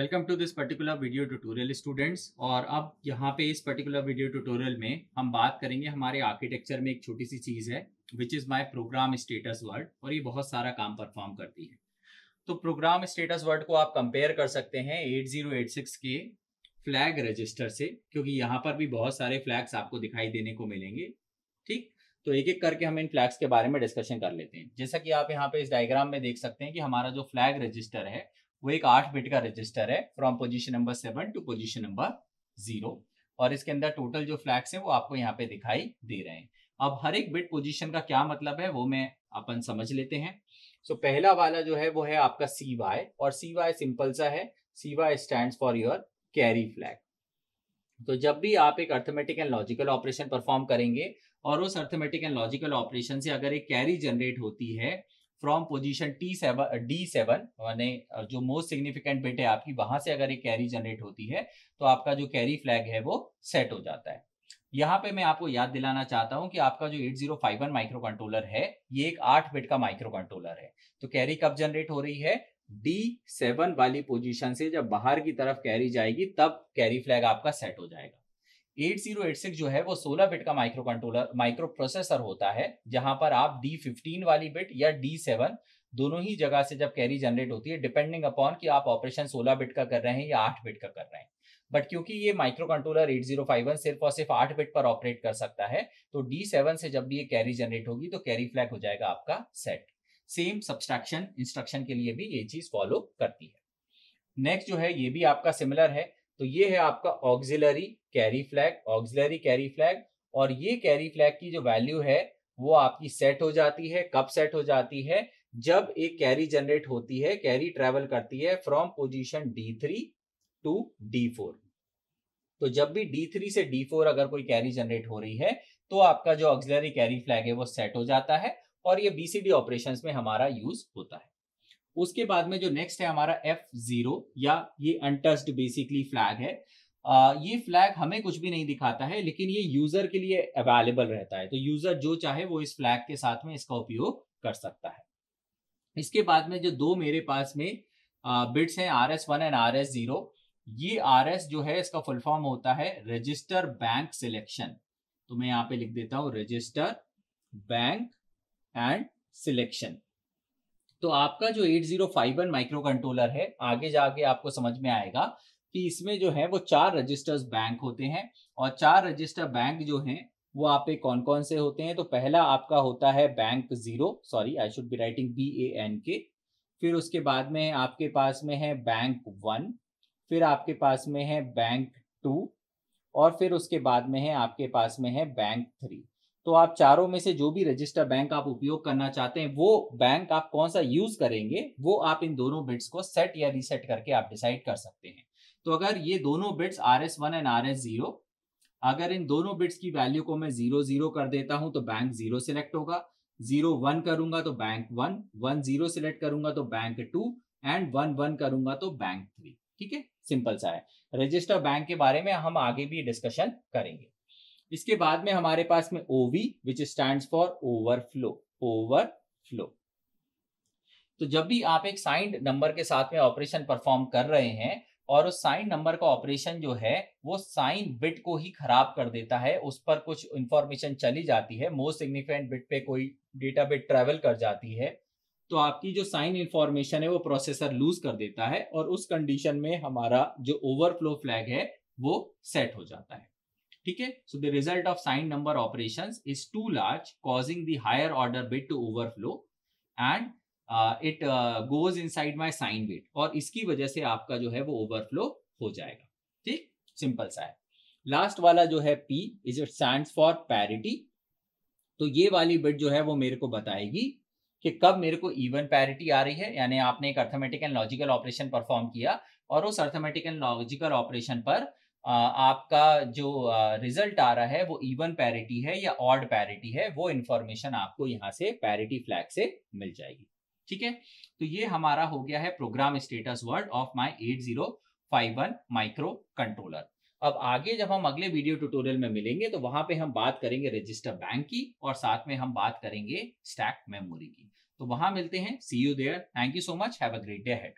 Welcome to this particular video tutorial students और अब यहाँ पे इस पर्टिकुलर वीडियो ट्यूटोरियल में हम बात करेंगे हमारे आर्किटेक्चर में एक छोटी सी चीज़ है which is my program status word और ये बहुत सारा काम परफॉर्म करती है। तो प्रोग्राम स्टेटस वर्ड को आप कंपेयर कर सकते हैं 8086 के फ्लैग रजिस्टर से, क्योंकि यहाँ पर भी बहुत सारे फ्लैग्स आपको दिखाई देने को मिलेंगे, ठीक? तो एक एक करके हम इन फ्लैग्स के बारे में डिस्कशन कर लेते हैं। जैसा कि आप यहाँ पे इस डायग्राम में देख सकते हैं कि हमारा जो फ्लैग रजिस्टर है वो एक आठ बिट का रजिस्टर है from position number seven to position number zero और इसके अंदर टोटल जो फ्लैग्स है वो आपको यहाँ पे दिखाई दे रहे हैं। अब हर एक बिट पोजीशन का क्या मतलब है वो मैं अपन समझ लेते हैं। सो so, पहला वाला जो है वो है आपका सी वाई और सी वाई सिंपल सा है। C Y stand for your carry flag तो जब भी आप एक arithmetic and logical operation perform करेंगे और उस अर्थमेटिक एंड लॉजिकल ऑपरेशन से अगर एक कैरी जनरेट होती है from position T seven D seven माने जो मोस्ट सिग्निफिकेंट बिट है आपकी, वहाँ से अगर एक कैरी जनरेट होती है तो आपका जो कैरी फ्लैग है वो सेट हो जाता है। यहाँ पे मैं आपको याद दिलाना चाहता हूँ कि आपका जो 8051 माइक्रो कंट्रोलर है, ये एक आठ बिट का माइक्रो कंट्रोलर है। तो कैरी कब जनरेट हो रही है? डी सेवन वाली पोजीशन से जब बाहर की तरफ़ कैरी जाएगी, तब कैरी फ्लैग आपका सेट हो जाएगा। 8086 जो है वो 16 बिट का माइक्रो कंट्रोलर माइक्रो प्रोसेसर होता है, जहाँ पर आप D15 वाली बिट या D7 दोनों ही जगह से जब कैरी जनरेट होती है डिपेंडिंग अपॉन कि आप ऑपरेशन 16 बिट का कर रहे हैं या 8 बिट का कर रहे हैं। बट क्योंकि ये माइक्रो कंट्रोलर 8051 सिर्फ़ और सिर्फ़ 8 बिट पर ऑपरेट कर सकता है तो D7 से जब भी ये कैरी जनरेट होगी तो कैरी फ्लैग हो जाएगा आपका सेट सेम सब्सट्रैक्शन इंस्ट्रक्शन के लिए भी ये चीज़ फॉलो करती है। नेक्स्ट जो है, ये भी आपका सिमिलर है। तो ये है आपका auxiliary carry flag auxiliary carry flag और ये कैरी फ्लैग की जो वैल्यू है, वो आपकी सेट हो जाती है, कब सेट हो जाती है? जब एक कैरी जनरेट होती है कैरी ट्रेवल करती है from position D three to D four तो जब भी डी थ्री से डी फोर अगर कोई कैरी जनरेट हो रही है तो आपका जो ऑक्सिलरी कैरी फ्लैग है, वो सेट हो जाता है और ये बीसीडी ऑपरेशंस में हमारा यूज़ होता है। उसके बाद में जो नेक्स्ट है हमारा एफ़ ज़ीरो या ये अनटस्ड बेसिकली फ्लैग है। आ, ये फ्लैग हमें कुछ भी नहीं दिखाता है लेकिन ये यूज़र के लिए अवेलेबल रहता है। तो यूज़र जो चाहे वो इस फ्लैग के साथ में इसका उपयोग कर सकता है। इसके बाद में जो दो मेरे पास में बिट्स हैं R S one and R S zero ये आर एस जो है इसका फुल फॉर्म होता है रजिस्टर बैंक सिलेक्शन तो मैं यहाँ पे लिख देता हूँ रजिस्टर बैंक एंड सिलेक्शन तो आपका जो 8051 माइक्रो कंट्रोलर है, आगे जाके आपको समझ में आएगा कि इसमें जो है वो चार रजिस्टर्स बैंक होते हैं और चार रजिस्टर बैंक जो हैं, वो आप कौन कौन से होते हैं? तो पहला आपका होता है bank zero, sorry I should be writing B A N K फिर उसके बाद में आपके पास में है बैंक वन, फिर आपके पास में है बैंक टू, और फिर उसके बाद में है, आपके पास में है बैंक थ्री। तो आप चारों में से जो भी रजिस्टर बैंक आप उपयोग करना चाहते हैं, वो बैंक आप कौन सा यूज़ करेंगे, वो आप इन दोनों बिट्स को सेट या रीसेट करके आप डिसाइड कर सकते हैं। तो अगर ये दोनों bits R S one and R S zero अगर इन दोनों बिट्स की वैल्यू को मैं ज़ीरो ज़ीरो कर देता हूँ तो बैंक ज़ीरो सिलेक्ट होगा। ज़ीरो वन करूँगा तो bank one one zero select करूँगा तो bank two and one one करूँगा तो बैंक थ्री ठीक है? सिंपल सा है। रजिस्टर बैंक के बारे में हम आगे भी डिस्कशन करेंगे। इसके बाद में हमारे पास में OV which stand for overflow overflow तो जब भी आप एक साइंड नंबर के साथ में ऑपरेशन परफॉर्म कर रहे हैं, और उस साइन नंबर का ऑपरेशन जो है, वो साइन बिट को ही खराब कर देता है, उस पर कुछ इंफॉर्मेशन चली जाती है मोस्ट सिग्निफिकेंट बिट पे कोई डेटा बिट ट्रेवल कर जाती है तो आपकी जो साइन इंफॉर्मेशन है, वो प्रोसेसर लूज कर देता है, और उस कंडीशन में हमारा जो ओवरफ्लो फ्लैग है, वो सेट हो जाता है। ठीक है? So the result of sign number operation is too large causing the higher order bit to overflow and it goes inside my sign bit और इसकी वजह से आपका जो है वो ओवरफ्लो हो जाएगा। ठीक? सिंपल सा है। लास्ट वाला जो है P is it stand for parity तो ये वाली बिट जो है वो मेरे को बताएगी कि कब मेरे को इवन पैरिटी आ रही है, यानी आपने एक arithmetic and logical operation perform किया और उस अर्थमेटिक एंड लॉजिकल ऑपरेशन पर आपका जो रिज़ल्ट आ रहा है वो इवन पैरिटी है या ऑड पैरिटी है, वो इंफॉर्मेशन आपको यहाँ से पैरिटी फ्लैग से मिल जाएगी। ठीक है? तो ये हमारा हो गया है program status word of my eight zero five one microcontroller. अब आगे जब हम अगले वीडियो ट्यूटोरियल में मिलेंगे तो वहाँ पे हम बात करेंगे रजिस्टर बैंक की और साथ में हम बात करेंगे स्टैक मेमोरी की। तो वहाँ मिलते हैं। See you there thank you so much have a great day head